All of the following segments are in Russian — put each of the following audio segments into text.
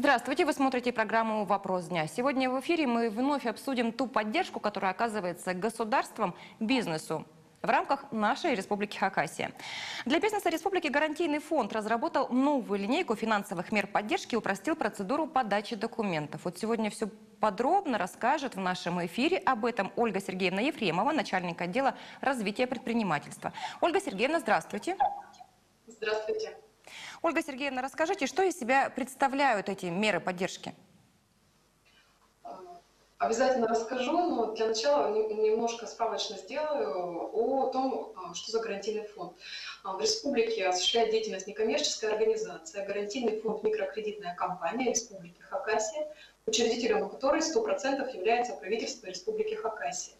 Здравствуйте, вы смотрите программу «Вопрос дня». Сегодня в эфире мы вновь обсудим ту поддержку, которая оказывается государством бизнесу в рамках нашей Республики Хакасия. Для бизнеса Республики Гарантийный фонд разработал новую линейку финансовых мер поддержки и упростил процедуру подачи документов. Вот сегодня все подробно расскажет в нашем эфире об этом Ольга Сергеевна Ефремова, начальник отдела развития предпринимательства. Ольга Сергеевна, здравствуйте. Здравствуйте. Ольга Сергеевна, расскажите, что из себя представляют эти меры поддержки? Обязательно расскажу, но для начала немножко справочно сделаю о том, а, что за гарантийный фонд. А, в республике осуществляет деятельность некоммерческая организация, гарантийный фонд микрокредитная компания Республики Хакасия, учредителем которой 100% является правительство Республики Хакасия.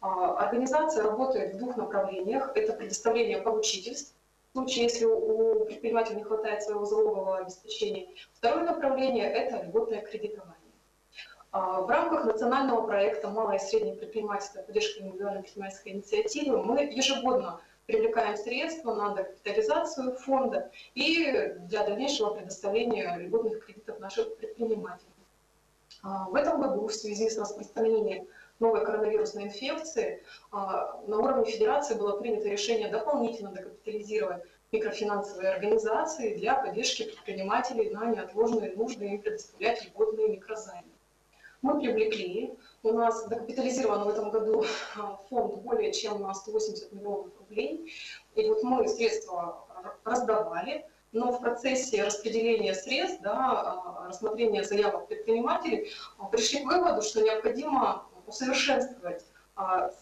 А, организация работает в двух направлениях. Это предоставление поручительств случае, если у предпринимателя не хватает своего залогового обеспечения. Второе направление – это льготное кредитование. А, в рамках национального проекта «Малое и среднее предпринимательство поддержка индивидуальной предпринимательской инициативы» мы ежегодно привлекаем средства на докапитализацию фонда и для дальнейшего предоставления льготных кредитов нашим предпринимателям. А, в этом году в связи с распространением новой коронавирусной инфекции а, на уровне федерации было принято решение дополнительно докапитализировать микрофинансовые организации для поддержки предпринимателей на неотложные нужды и предоставлять льготные микрозаймы. Мы привлекли, у нас докапитализирован в этом году а, фонд более чем на 180 миллионов рублей. И вот мы средства раздавали, но в процессе распределения средств, да, а, рассмотрения заявок предпринимателей, пришли к выводу, что необходимо усовершенствовать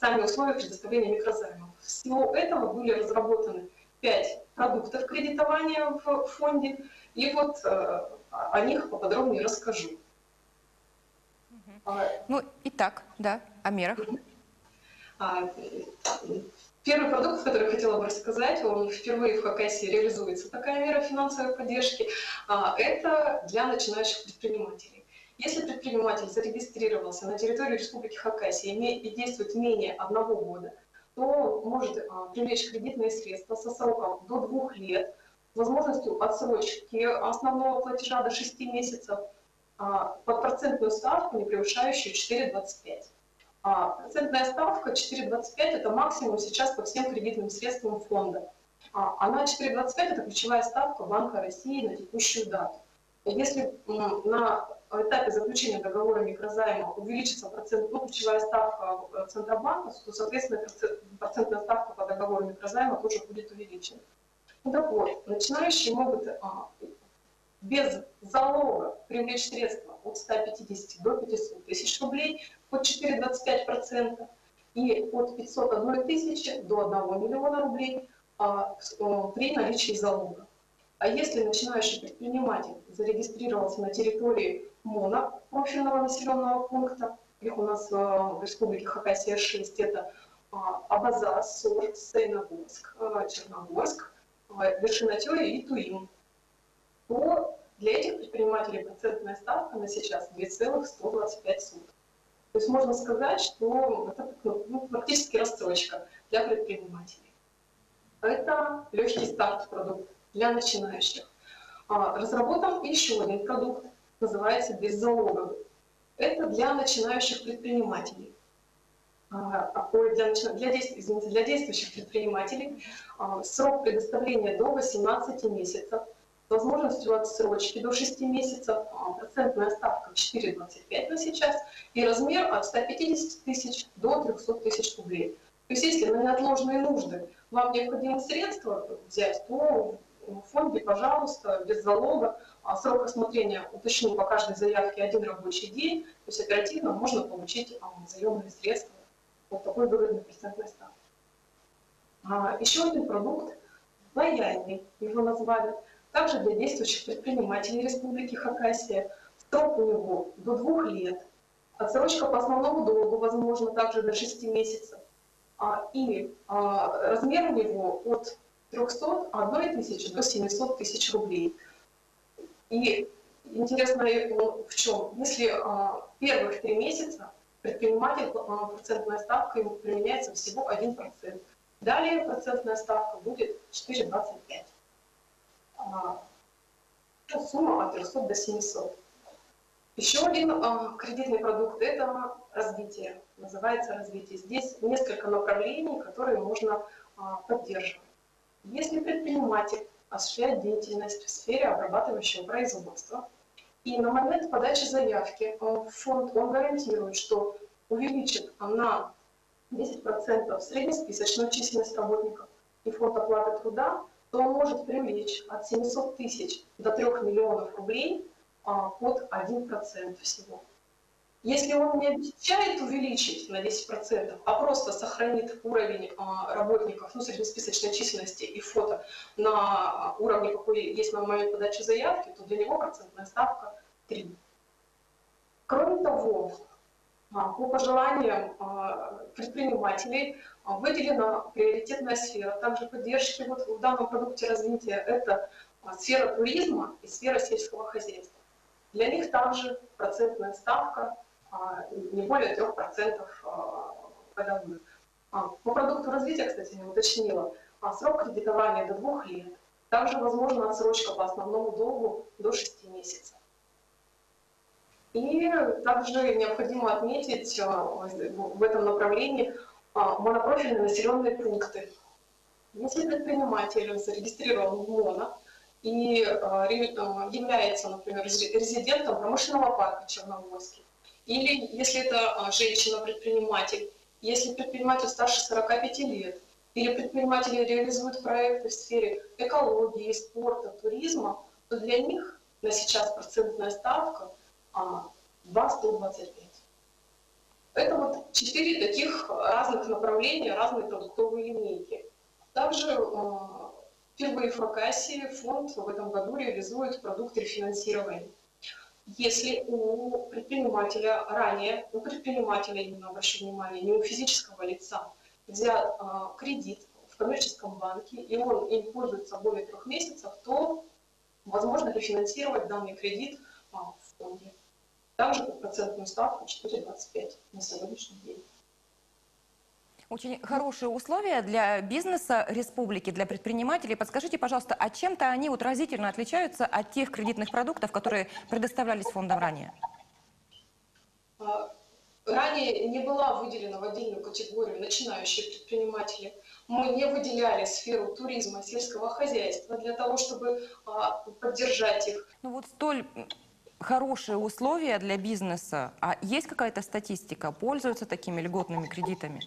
сами условия предоставления микрозаймов. Всего этого были разработаны пять продуктов кредитования в фонде, и вот о них поподробнее расскажу. Ну, и так, да, о мерах. А, первый продукт, который я хотела бы рассказать, он впервые в Хакасии реализуется такая мера финансовой поддержки, а, это для начинающих предпринимателей. Если предприниматель зарегистрировался на территории Республики Хакасия и действует менее одного года, то может а, привлечь кредитные средства со сроком до двух лет, возможностью отсрочки основного платежа до 6 месяцев – а, под процентную ставку, не превышающую 4,25. А процентная ставка 4,25 – это максимум сейчас по всем кредитным средствам фонда. Она 4,25 – это ключевая ставка Банка России на текущую дату. Если на этапе заключения договора микрозайма увеличится процент, ну, ключевая ставка э, Центробанка, то, соответственно, процентная ставка по договору микрозайма тоже будет увеличена. Ну, так вот, начинающие могут а, без залога привлечь средства от 150 до 500 тысяч рублей под 4,25% и от 501 тысячи до 1 миллиона рублей а, при наличии залога. А если начинающий предприниматель зарегистрировался на территории МОНа, профильного населенного пункта, их у нас в Республике Хакасия 6, это а, Абаза, Сор, Сейногорск, а, Черногорск, вершина Тёи и Туим то для этих предпринимателей процентная ставка на сейчас 2,125 суток. То есть можно сказать, что это ну, практически рассрочка для предпринимателей. Это легкий старт продукт для начинающих. А, разработан еще один продукт, называется беззалоговый. Это для начинающих предпринимателей. А, для, для, извините, для действующих предпринимателей а, срок предоставления до 18 месяцев – возможностью отсрочки до 6 месяцев, а, процентная ставка 4,25 на сейчас и размер от 150 тысяч до 300 тысяч рублей. То есть если на неотложные нужды вам необходимо средства взять, то в фонде, пожалуйста, без залога, а срок рассмотрения уточню по каждой заявке один рабочий день, то есть оперативно можно получить а, заемные средства вот такой выгодной процентной ставки. Еще один продукт, лояльный, его назвали, также для действующих предпринимателей Республики Хакасия срок у него до двух лет. Отсрочка по основному долгу возможно также до 6 месяцев. А, и а, размер у него от 301 тысячи до 700 тысяч рублей. И интересно в чем? Если а, первых три месяца предприниматель, процентная ставка ему применяется всего 1%. Далее процентная ставка будет 4,25%. Ну, Сумма от 300 до 700. Еще один а, кредитный продукт – это развитие. Называется развитие. Здесь несколько направлений, которые можно а, поддерживать. Если предприниматель осуществляет деятельность в сфере обрабатывающего производства, и на момент подачи заявки фонд он гарантирует, что увеличит на 10% среднесписочную численность работников и фонд оплаты труда, то он может привлечь от 700 тысяч до 3 миллионов рублей а, под 1% всего. Если он не обещает увеличить на 10%, а просто сохранит уровень а, работников, ну, среднесписочной численности и фото на уровне, какой есть на момент подачи заявки, то для него процентная ставка 3. Кроме того, а, по пожеланиям предпринимателей выделена приоритетная сфера также поддержки вот в данном продукте развития. Это сфера туризма и сфера сельского хозяйства. Для них также процентная ставка а, не более 3% а, годовых. А, по продукту развития, кстати, не уточнила, срок кредитования до двух лет. Также возможна отсрочка по основному долгу до 6 месяцев. И также необходимо отметить в этом направлении монопрофильные населенные пункты. Если предприниматель зарегистрирован в МОНО, и а, является, например, резидентом промышленного парка Черноморский. Или если это а, женщина-предприниматель, если предприниматель старше 45 лет, или предприниматели реализуют проекты в сфере экологии, спорта, туризма, то для них на сейчас процентная ставка 2,125. А, это вот четыре таких разных направления, разные продуктовые линейки. Также Впервые в Хакасии фонд в этом году реализует продукт рефинансирования. Если у предпринимателя ранее, у предпринимателя, именно обращу внимание, не у физического лица, взят а, кредит в коммерческом банке, и он им пользуется более трех месяцев, то возможно рефинансировать данный кредит а, в фонде. Также по процентную ставку 4,25 на сегодняшний день. Очень хорошие условия для бизнеса республики, для предпринимателей. Подскажите, пожалуйста, а чем-то они вот разительно отличаются от тех кредитных продуктов, которые предоставлялись фондом ранее? А, ранее не была выделена в отдельную категорию начинающие предприниматели. Мы не выделяли сферу туризма, сельского хозяйства для того, чтобы а, поддержать их. Ну вот столь хорошие условия для бизнеса. А есть какая-то статистика? Пользуются такими льготными кредитами?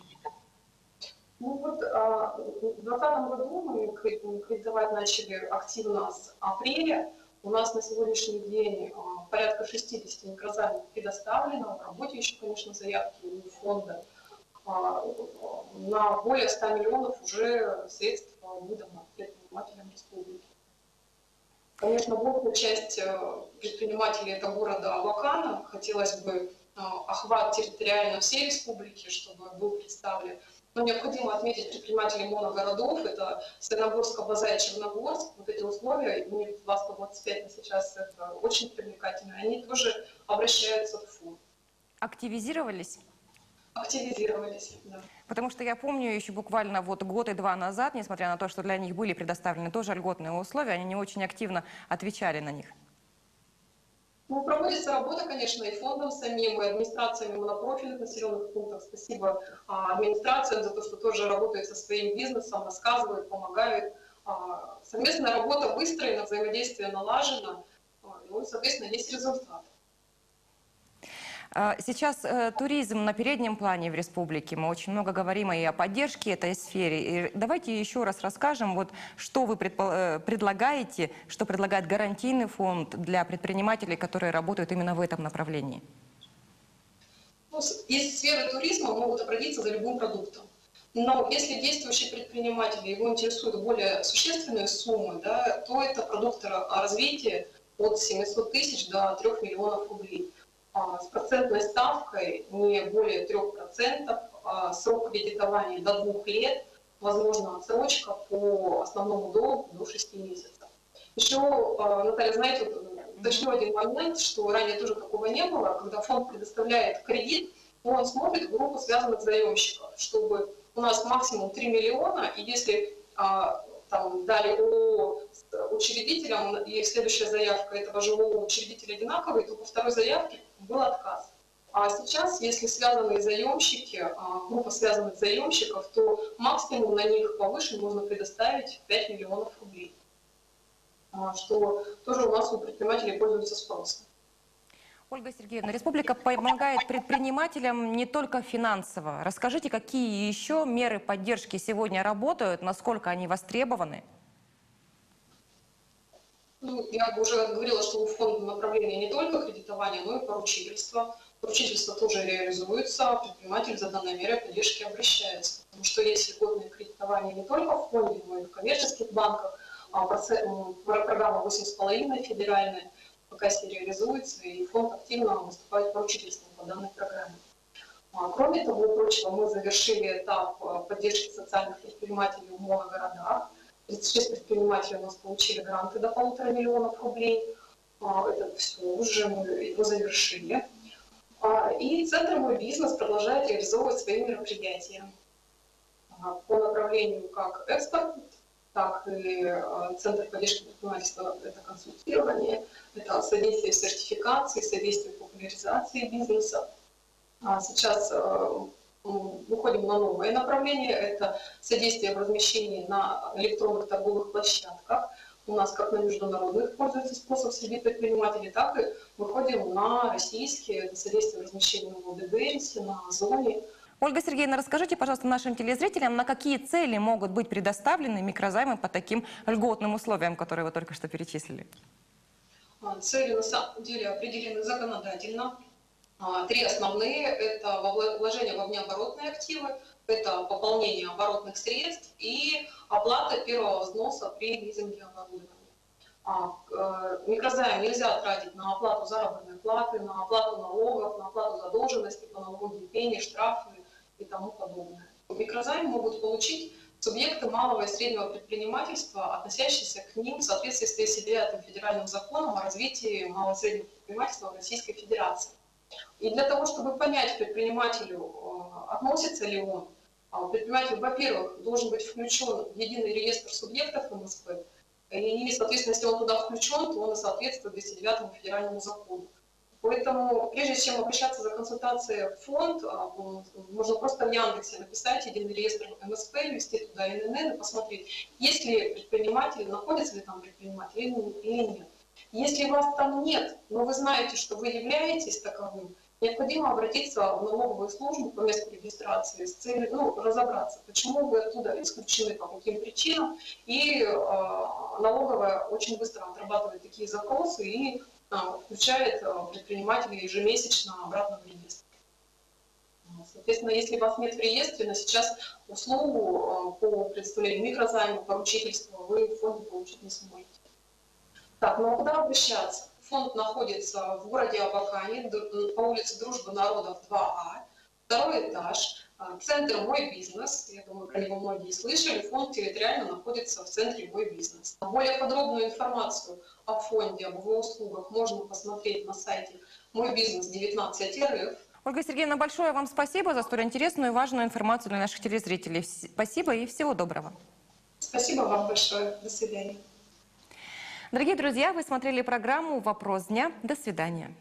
Ну вот а, в 2020 году мы кредитовать начали активно с апреля. У нас на сегодняшний день а, порядка 60 микрозаймов предоставлено. В работе еще, конечно, заявки у фонда. А, на более 100 миллионов уже средств выдано предпринимателям республики. Конечно, большая часть э, предпринимателей это города Абакана. Хотелось бы охват территориально всей республики, чтобы был представлен. Но необходимо отметить предпринимателей моногородов, это Саяногорск, Абаза и Черногорск. Вот эти условия, у них 225 на сейчас, это очень привлекательно. Они тоже обращаются в фонд. Активизировались? Активизировались, да. Потому что я помню еще буквально вот год и два назад, несмотря на то, что для них были предоставлены тоже льготные условия, они не очень активно отвечали на них. Ну, проводится работа, конечно, и фондом самим, и администрациями монопрофильных населенных пунктов. Спасибо а, администрациям за то, что тоже работают со своим бизнесом, рассказывают, помогают. А, совместная работа выстроена, взаимодействие налажено, а, ну соответственно, есть результат. А, сейчас э, туризм на переднем плане в республике. Мы очень много говорим и о поддержке этой сфере. И давайте еще раз расскажем, вот, что вы э, предлагаете, что предлагает гарантийный фонд для предпринимателей, которые работают именно в этом направлении. Ну, из сферы туризма могут обратиться за любым продуктом. Но если действующий предприниматель, его интересуют более существенные суммы, да, то это продукт развития от 700 тысяч до 3 миллионов рублей. А, с процентной ставкой не более 3%, а срок кредитования до двух лет, возможно отсрочка по основному долгу до 6 месяцев. Еще, а, Наталья, знаете, уточню один момент, что ранее тоже такого не было, когда фонд предоставляет кредит, он смотрит группу связанных заемщиков, чтобы у нас максимум 3 миллиона, и если там дали ООО учредителям, и следующая заявка этого же ООО учредителя одинаковый, то по второй заявке был отказ. А сейчас, если связанные заемщики, а, группа связанных заемщиков, то максимум на них повыше можно предоставить 5 миллионов рублей, А, что тоже у нас у предпринимателей пользуется спросом. Ольга Сергеевна, республика помогает предпринимателям не только финансово. Расскажите, какие еще меры поддержки сегодня работают, насколько они востребованы? Ну, я уже говорила, что у фонда направление не только кредитование, но и поручительство. Поручительство тоже реализуется, предприниматель за данной мерой поддержки обращается. Потому что есть льготное кредитование не только в фонде, но и в коммерческих банках. А про- программа 8,5 федеральная пока себе реализуется, и фонд активно выступает поручительством по данной программе. А, Кроме того прочего, мы завершили этап а, поддержки социальных предпринимателей в моногородах. 36 предпринимателей у нас получили гранты до полутора миллионов рублей. А, Это все уже мы его завершили. А, И Центр «Мой бизнес» продолжает реализовывать свои мероприятия по направлению как экспорт, так и а, Центр поддержки предпринимательства – это консультирование, это содействие сертификации, содействие популяризации бизнеса. А Сейчас э, выходим на новое направление, это содействие в размещении на электронных торговых площадках. У нас как на международных пользуется способ среди предпринимателей, так и выходим на российские, это содействие в размещении на Wildberries, на Озоне. Ольга Сергеевна, расскажите, пожалуйста, нашим телезрителям, на какие цели могут быть предоставлены микрозаймы по таким льготным условиям, которые вы только что перечислили? А, Цели на самом деле определены законодательно. А, Три основные – это вложение во внеоборотные активы, это пополнение оборотных средств и оплата первого взноса при лизинге оборудования. А, э, Микрозайм нельзя тратить на оплату заработной платы, на оплату налогов, на оплату задолженности по налоги, пени, штрафы и тому подобное. Микрозайм могут получить субъекты малого и среднего предпринимательства, относящиеся к ним в соответствии с 39 федеральным законом о развитии малого и среднего предпринимательства в Российской Федерации. И для того, чтобы понять предпринимателю, э, относится ли он, а предприниматель, во-первых, должен быть включен в единый реестр субъектов МСП, и, соответственно, если он туда включен, то он и соответствует 209 федеральному закону. Поэтому, прежде чем обращаться за консультацией в фонд, а, можно просто в Яндексе написать единый реестр МСП, ввести туда ИНН и посмотреть, есть ли предприниматель, находится ли там предприниматель или нет. Если вас там нет, но вы знаете, что вы являетесь таковым, необходимо обратиться в налоговую службу по месту регистрации с целью ну, разобраться, почему вы оттуда исключены, по каким причинам. И э, налоговая очень быстро отрабатывает такие запросы и включает э, предпринимателей ежемесячно обратно в реестр. Соответственно, если вас нет в реестре, но сейчас услугу э, по предоставлению микрозайма, поручительства вы в фонде получить не сможете. Так, ну а куда обращаться? Фонд находится в городе Абакане, по улице Дружбы народов 2А, второй этаж, а, центр «Мой бизнес». Я думаю, про него многие слышали. Фонд территориально находится в центре «Мой бизнес». Более подробную информацию о фонде, об его услугах можно посмотреть на сайте «Мой бизнес 19 РФ». Ольга Сергеевна, большое вам спасибо за столь интересную и важную информацию для наших телезрителей. Спасибо и всего доброго. Спасибо вам большое. До свидания. Дорогие друзья, вы смотрели программу «Вопрос дня». До свидания.